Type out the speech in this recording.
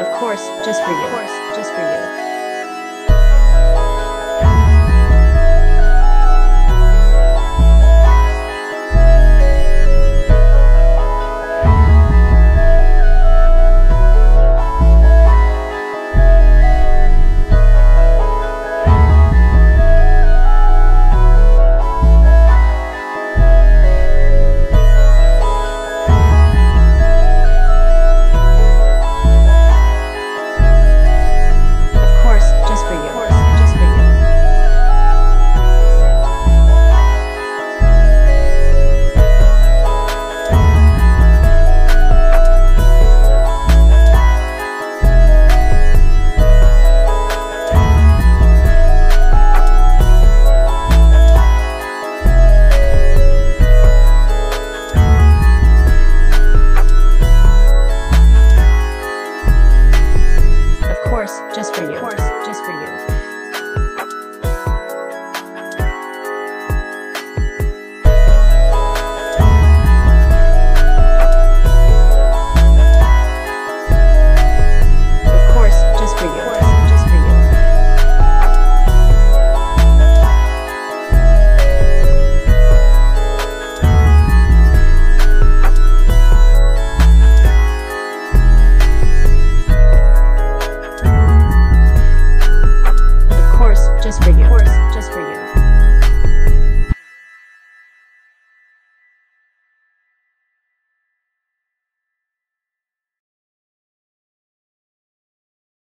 Of course, just for you. Of course, just for you. just for you.